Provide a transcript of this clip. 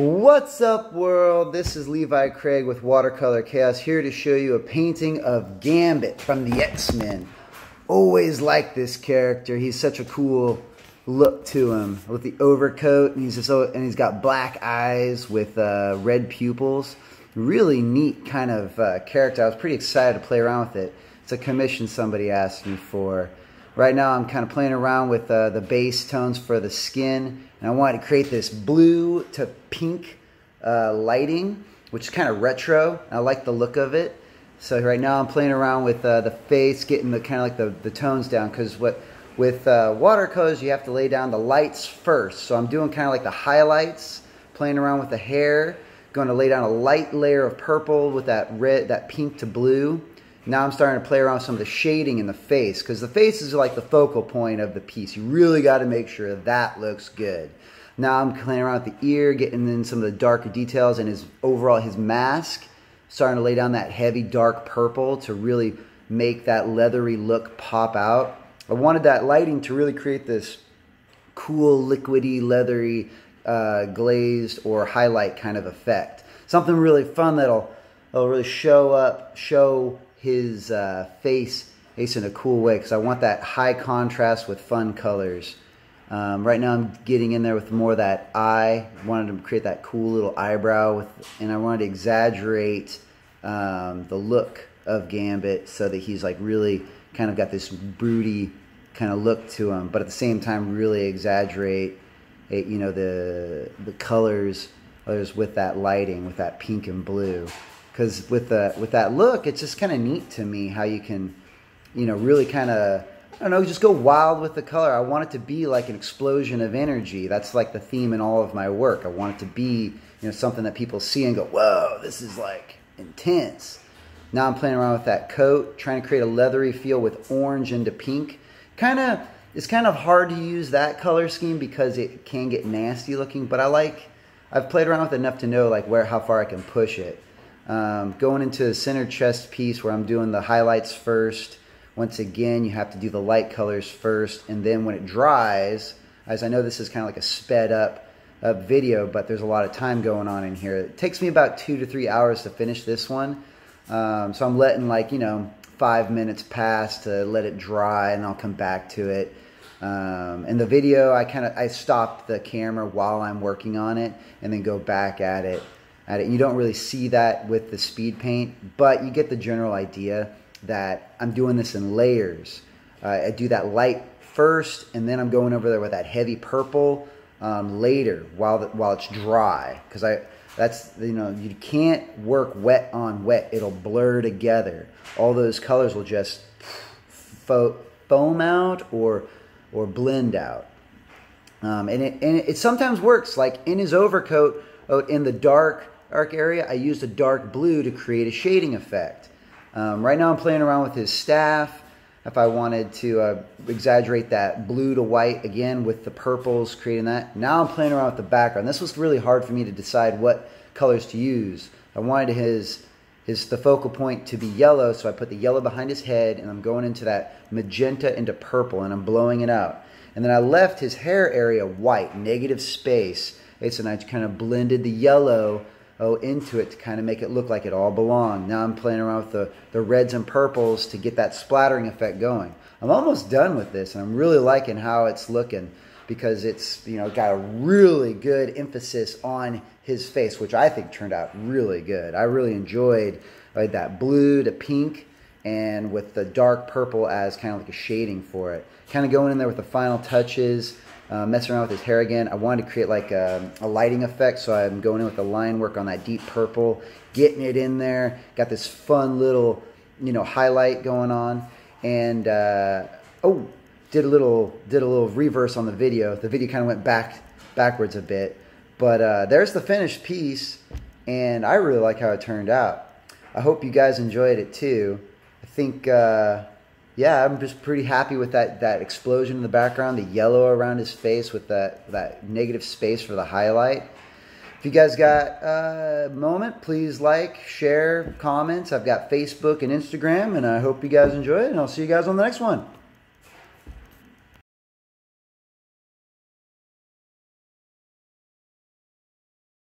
What's up world? This is Levi Craig with Watercolor Chaos here to show you a painting of Gambit from the X-Men. Always like this character. He's such a cool look to him with the overcoat and he's just and he's got black eyes with uh, red pupils. Really neat kind of uh, character. I was pretty excited to play around with it. It's a commission somebody asked me for. Right now I'm kind of playing around with uh, the base tones for the skin and I wanted to create this blue to pink uh, lighting, which is kind of retro. I like the look of it. So right now I'm playing around with uh, the face, getting the kind of like the, the tones down because what with uh, watercolors you have to lay down the lights first. So I'm doing kind of like the highlights, playing around with the hair, going to lay down a light layer of purple with that red, that pink to blue, now I'm starting to play around with some of the shading in the face because the face is like the focal point of the piece. You really got to make sure that looks good. Now I'm playing around with the ear, getting in some of the darker details and his overall, his mask, starting to lay down that heavy dark purple to really make that leathery look pop out. I wanted that lighting to really create this cool, liquidy, leathery, uh, glazed or highlight kind of effect. Something really fun that'll, that'll really show up, show his uh, face face in a cool way because I want that high contrast with fun colors. Um, right now I'm getting in there with more of that eye. Wanted to create that cool little eyebrow with, and I wanted to exaggerate um, the look of Gambit so that he's like really kind of got this broody kind of look to him, but at the same time really exaggerate, it, you know, the the colors, colors with that lighting, with that pink and blue because with the with that look, it's just kind of neat to me how you can, you know, really kind of I don't know, just go wild with the color. I want it to be like an explosion of energy. That's like the theme in all of my work. I want it to be, you know, something that people see and go, "Whoa, this is like intense." Now I'm playing around with that coat, trying to create a leathery feel with orange into pink. Kind of, it's kind of hard to use that color scheme because it can get nasty looking. But I like, I've played around with enough to know like where how far I can push it. Um, going into the center chest piece where I'm doing the highlights first. Once again, you have to do the light colors first, and then when it dries, as I know this is kind of like a sped up, up video, but there's a lot of time going on in here. It takes me about two to three hours to finish this one. Um, so I'm letting like, you know, five minutes pass to let it dry and I'll come back to it. Um, in the video, I kind of, I stop the camera while I'm working on it and then go back at it at it. You don't really see that with the speed paint, but you get the general idea that I'm doing this in layers. Uh, I do that light first, and then I'm going over there with that heavy purple um, later while the, while it's dry. Because I that's you know you can't work wet on wet; it'll blur together. All those colors will just fo foam out or or blend out. Um, and it and it sometimes works. Like in his overcoat, oh, in the dark arc area, I used a dark blue to create a shading effect. Um, right now I'm playing around with his staff. If I wanted to uh, exaggerate that blue to white again with the purples, creating that. Now I'm playing around with the background. This was really hard for me to decide what colors to use. I wanted his his the focal point to be yellow, so I put the yellow behind his head, and I'm going into that magenta into purple, and I'm blowing it out. And then I left his hair area white, negative space. It's and I kind of blended the yellow oh, into it to kind of make it look like it all belonged. Now I'm playing around with the, the reds and purples to get that splattering effect going. I'm almost done with this, and I'm really liking how it's looking because it's you know got a really good emphasis on his face, which I think turned out really good. I really enjoyed like that blue to pink and with the dark purple as kind of like a shading for it. Kind of going in there with the final touches uh, messing around with his hair again. I wanted to create like a, a, lighting effect, so I'm going in with the line work on that deep purple, getting it in there. Got this fun little, you know, highlight going on, and uh, oh, did a little did a little reverse on the video. The video kind of went back backwards a bit, but uh, there's the finished piece, and I really like how it turned out. I hope you guys enjoyed it too. I think uh, yeah, I'm just pretty happy with that that explosion in the background, the yellow around his face with that that negative space for the highlight. If you guys got a moment, please like, share, comments. I've got Facebook and Instagram, and I hope you guys enjoy it, and I'll see you guys on the next one.